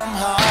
I'm hard.